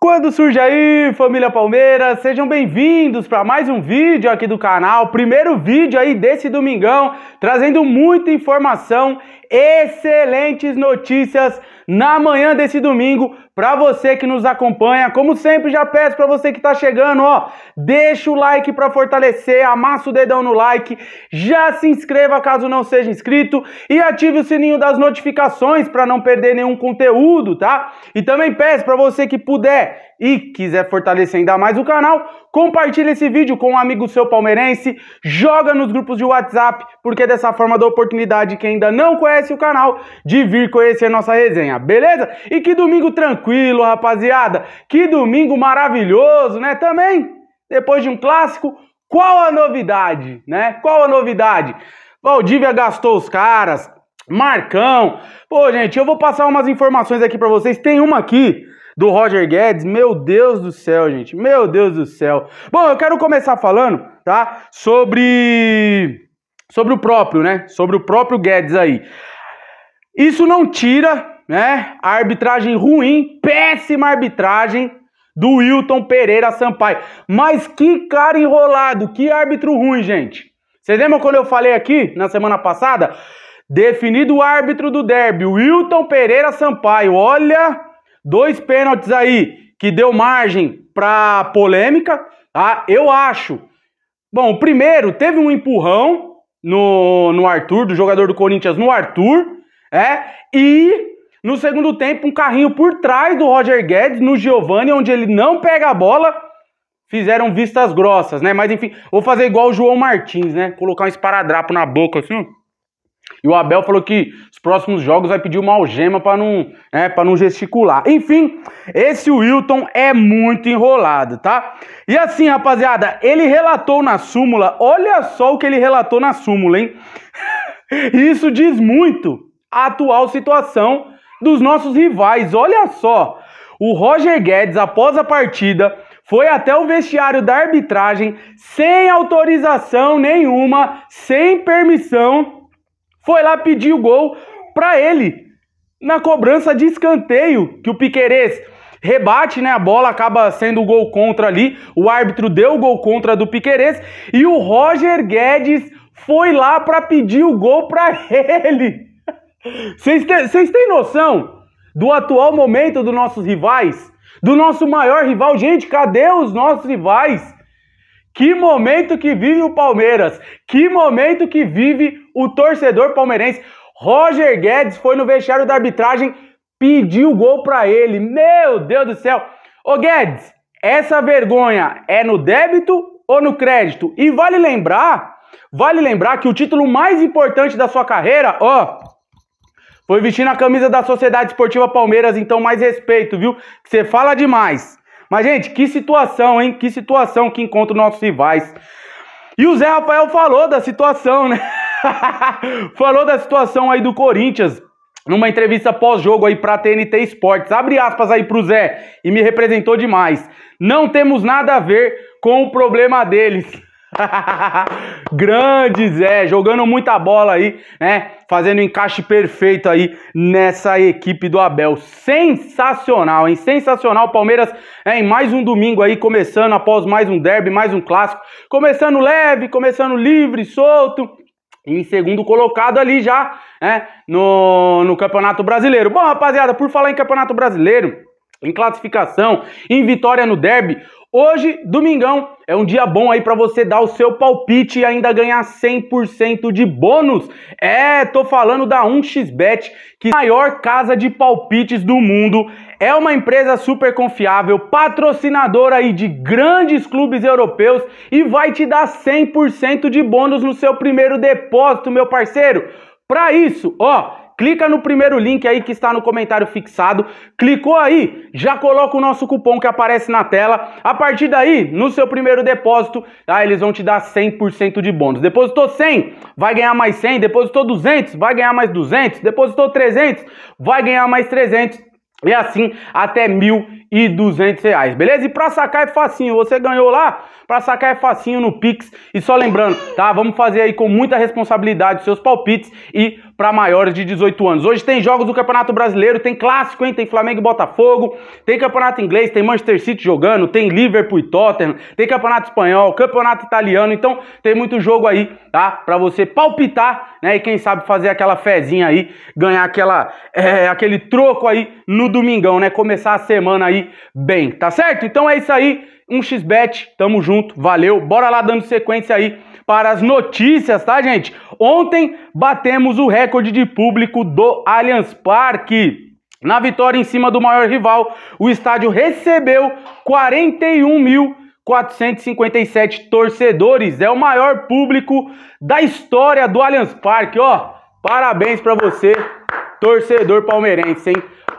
Quando surge aí, família Palmeiras, sejam bem-vindos para mais um vídeo aqui do canal. Primeiro vídeo aí desse domingão, trazendo muita informação, excelentes notícias na manhã desse domingo para você que nos acompanha. Como sempre, já peço para você que está chegando, ó, deixa o like para fortalecer, amassa o dedão no like, já se inscreva caso não seja inscrito e ative o sininho das notificações para não perder nenhum conteúdo, tá? E também peço para você que puder e quiser fortalecer ainda mais o canal, compartilhe esse vídeo com um amigo seu palmeirense, joga nos grupos de WhatsApp, porque dessa forma dá oportunidade quem ainda não conhece o canal de vir conhecer nossa resenha, beleza? E que domingo tranquilo, rapaziada. Que domingo maravilhoso, né? Também, depois de um clássico, qual a novidade, né? Qual a novidade? Valdívia gastou os caras, Marcão. Pô, gente, eu vou passar umas informações aqui para vocês. Tem uma aqui do Roger Guedes. Meu Deus do céu, gente. Meu Deus do céu. Bom, eu quero começar falando, tá? Sobre sobre o próprio, né? Sobre o próprio Guedes aí. Isso não tira, né, a arbitragem ruim, péssima arbitragem do Wilton Pereira Sampaio. Mas que cara enrolado, que árbitro ruim, gente. Vocês lembram quando eu falei aqui na semana passada? Definido o árbitro do derby, Wilton Pereira Sampaio. Olha, dois pênaltis aí que deu margem para polêmica, tá? Eu acho. Bom, o primeiro teve um empurrão no, no Arthur, do jogador do Corinthians no Arthur, é, e no segundo tempo um carrinho por trás do Roger Guedes no Giovani, onde ele não pega a bola, fizeram vistas grossas, né? Mas enfim, vou fazer igual o João Martins, né? Colocar um esparadrapo na boca assim. E o Abel falou que os próximos jogos vai pedir uma algema para não, né, para não gesticular. Enfim, esse Wilton é muito enrolado, tá? E assim, rapaziada, ele relatou na súmula, olha só o que ele relatou na súmula, hein? Isso diz muito a atual situação dos nossos rivais. Olha só, o Roger Guedes, após a partida, foi até o vestiário da arbitragem sem autorização nenhuma, sem permissão foi lá pedir o gol para ele na cobrança de escanteio que o Piquerez rebate, né? A bola acaba sendo o gol contra ali. O árbitro deu o gol contra do Piquerez e o Roger Guedes foi lá para pedir o gol para ele. Vocês têm, têm noção do atual momento dos nossos rivais? Do nosso maior rival? Gente, cadê os nossos rivais? Que momento que vive o Palmeiras! Que momento que vive o torcedor palmeirense! Roger Guedes foi no vestiário da arbitragem, pediu gol para ele. Meu Deus do céu! Ô Guedes, essa vergonha é no débito ou no crédito? E vale lembrar, vale lembrar que o título mais importante da sua carreira, ó, foi vestindo a camisa da Sociedade Esportiva Palmeiras, então mais respeito, viu? Você fala demais. Mas, gente, que situação, hein? Que situação que encontra os nossos rivais. E o Zé Rafael falou da situação, né? falou da situação aí do Corinthians numa entrevista pós-jogo aí pra TNT Esportes. Abre aspas aí pro Zé e me representou demais. Não temos nada a ver com o problema deles. Grande Zé, jogando muita bola aí, né? Fazendo encaixe perfeito aí nessa equipe do Abel. Sensacional, hein? Sensacional. Palmeiras é, em mais um domingo aí, começando após mais um derby, mais um clássico. Começando leve, começando livre, solto. Em segundo colocado ali já, né? No, no Campeonato Brasileiro. Bom, rapaziada, por falar em Campeonato Brasileiro, em classificação, em vitória no derby, Hoje, domingão, é um dia bom aí para você dar o seu palpite e ainda ganhar 100% de bônus. É, tô falando da 1xBet, que é a maior casa de palpites do mundo. É uma empresa super confiável, patrocinadora aí de grandes clubes europeus e vai te dar 100% de bônus no seu primeiro depósito, meu parceiro. Para isso, ó, clica no primeiro link aí que está no comentário fixado. Clicou aí, já coloca o nosso cupom que aparece na tela. A partir daí, no seu primeiro depósito, ah, eles vão te dar 100% de bônus. Depositou 100, vai ganhar mais 100. Depositou 200, vai ganhar mais 200. Depositou 300, vai ganhar mais 300. E assim até mil e duzentos reais, beleza? E para sacar é facinho, você ganhou lá, para sacar é facinho no Pix. E só lembrando, tá? Vamos fazer aí com muita responsabilidade seus palpites e para maiores de 18 anos. Hoje tem jogos do Campeonato Brasileiro, tem clássico, hein? Tem Flamengo e Botafogo, tem Campeonato Inglês, tem Manchester City jogando, tem Liverpool e Tottenham, tem Campeonato Espanhol, Campeonato Italiano, então tem muito jogo aí, tá? Para você palpitar, né? E quem sabe fazer aquela fezinha aí, ganhar aquela é, aquele troco aí no domingão, né? Começar a semana aí bem, tá certo? Então é isso aí, um xbet, tamo junto, valeu. Bora lá dando sequência aí para as notícias, tá, gente? Ontem batemos o recorde de público do Allianz Parque. Na vitória em cima do maior rival, o estádio recebeu 41.457 torcedores. É o maior público da história do Allianz Parque, ó. Parabéns para você, torcedor palmeirense, hein?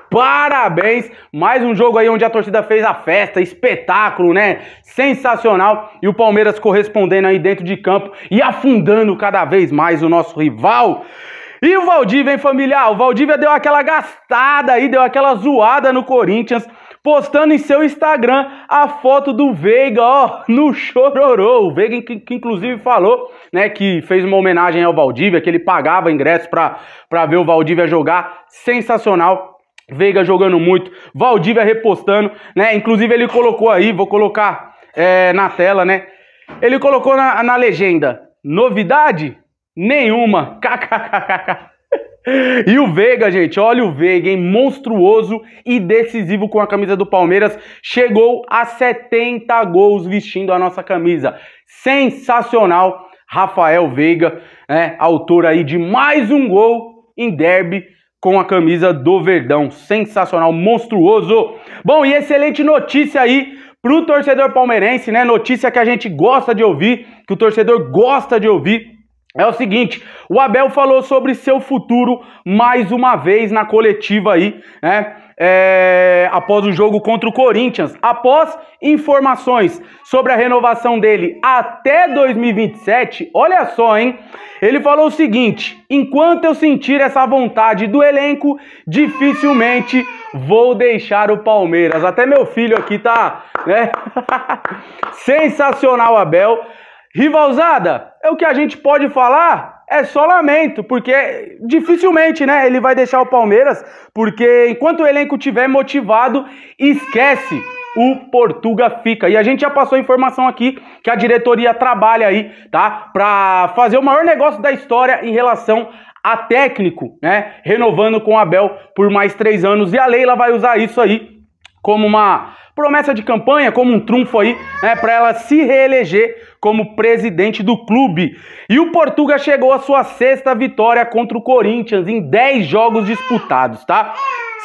Parabéns! Mais um jogo aí onde a torcida fez a festa, espetáculo, né? Sensacional. E o Palmeiras correspondendo aí dentro de campo e afundando cada vez mais o nosso rival. E o Valdívia, hein, familiar? O Valdívia deu aquela gastada aí, deu aquela zoada no Corinthians, postando em seu Instagram a foto do Veiga, ó, no chororô. O Veiga, que, que inclusive falou, né, que fez uma homenagem ao Valdívia, que ele pagava ingresso para ver o Valdívia jogar. Sensacional. Veiga jogando muito, Valdívia repostando, né? Inclusive ele colocou aí, vou colocar é, na tela, né? Ele colocou na, na legenda, novidade? Nenhuma, kkkk. E o Veiga, gente, olha o Veiga, hein? Monstruoso e decisivo com a camisa do Palmeiras. Chegou a 70 gols vestindo a nossa camisa. Sensacional, Rafael Veiga, né? Autor aí de mais um gol em derby com a camisa do Verdão. Sensacional, monstruoso. Bom, e excelente notícia aí pro torcedor palmeirense, né? Notícia que a gente gosta de ouvir, que o torcedor gosta de ouvir. É o seguinte, o Abel falou sobre seu futuro mais uma vez na coletiva aí, né? É, após o jogo contra o Corinthians, após informações sobre a renovação dele até 2027, olha só, hein? Ele falou o seguinte: enquanto eu sentir essa vontade do elenco, dificilmente vou deixar o Palmeiras. Até meu filho aqui tá, né? Sensacional, Abel. Rivalzada, é o que a gente pode falar é só lamento, porque dificilmente, né, ele vai deixar o Palmeiras, porque enquanto o elenco tiver motivado, esquece, o Portuga fica. E a gente já passou a informação aqui que a diretoria trabalha aí, tá, para fazer o maior negócio da história em relação a técnico, né, renovando com o Abel por mais três anos, e a Leila vai usar isso aí como uma promessa de campanha, como um trunfo aí, né, para ela se reeleger como presidente do clube. E o Portuga chegou à sua sexta vitória contra o Corinthians em 10 jogos disputados, tá?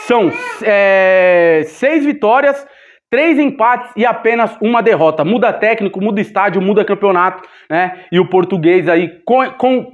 São é, seis vitórias, três empates e apenas uma derrota. Muda técnico, muda estádio, muda campeonato, né? E o português aí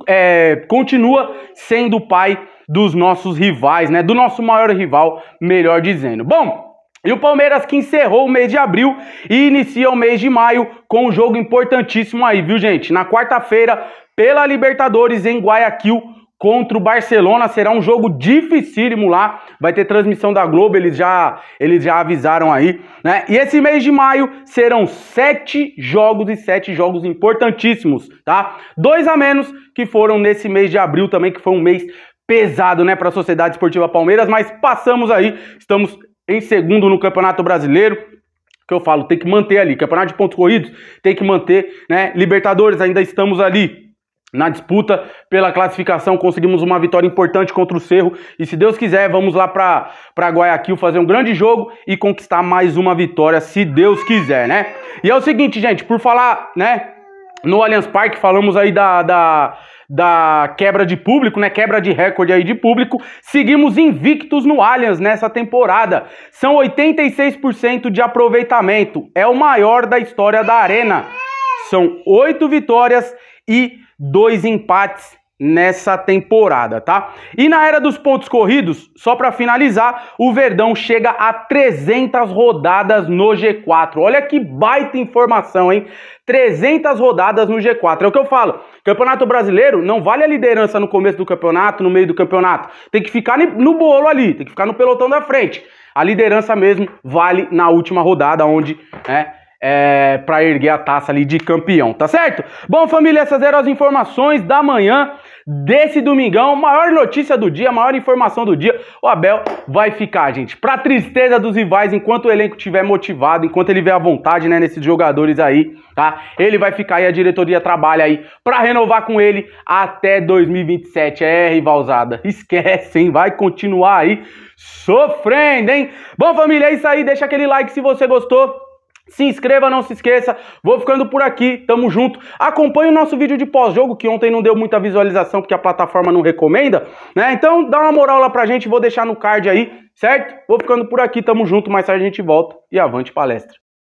é, continua sendo o pai dos nossos rivais, né? Do nosso maior rival, melhor dizendo. Bom, e o Palmeiras que encerrou o mês de abril e inicia o mês de maio com um jogo importantíssimo aí, viu, gente? Na quarta-feira, pela Libertadores em Guayaquil contra o Barcelona, será um jogo dificílimo lá. Vai ter transmissão da Globo, eles já, eles já avisaram aí, né? E esse mês de maio serão sete jogos e sete jogos importantíssimos, tá? Dois a menos que foram nesse mês de abril também, que foi um mês pesado, né, para a Sociedade Esportiva Palmeiras, mas passamos aí, estamos em segundo no Campeonato Brasileiro. Que eu falo, tem que manter ali. Campeonato de pontos corridos, tem que manter, né? Libertadores, ainda estamos ali na disputa pela classificação, conseguimos uma vitória importante contra o Cerro e se Deus quiser, vamos lá para Guayaquil fazer um grande jogo e conquistar mais uma vitória, se Deus quiser, né? E é o seguinte, gente, por falar, né, no Allianz Parque, falamos aí da, da da quebra de público, né? Quebra de recorde aí de público. Seguimos invictos no Allianz nessa temporada. São 86% de aproveitamento. É o maior da história da Arena. São oito vitórias e dois empates nessa temporada, tá? E na era dos pontos corridos, só para finalizar, o Verdão chega a 300 rodadas no G4. Olha que baita informação, hein? 300 rodadas no G4. É o que eu falo. Campeonato Brasileiro não vale a liderança no começo do campeonato, no meio do campeonato. Tem que ficar no bolo ali, tem que ficar no pelotão da frente. A liderança mesmo vale na última rodada, onde é, é, para erguer a taça ali de campeão, tá certo? Bom, família, essas eram as informações da manhã desse domingão. Maior notícia do dia, maior informação do dia. O Abel vai ficar, gente, pra tristeza dos rivais, enquanto o elenco estiver motivado, enquanto ele vê a vontade, né, nesses jogadores aí, tá? Ele vai ficar e a diretoria trabalha aí pra renovar com ele até 2027. É, rivalzada, esquece, hein? Vai continuar aí sofrendo, hein? Bom, família, é isso aí. Deixa aquele like se você gostou. Se inscreva, não se esqueça. Vou ficando por aqui, tamo junto. Acompanhe o nosso vídeo de pós-jogo, que ontem não deu muita visualização porque a plataforma não recomenda, né? Então dá uma moral lá pra gente, vou deixar no card aí, certo? Vou ficando por aqui, tamo junto. Mais tarde a gente volta e avante palestra.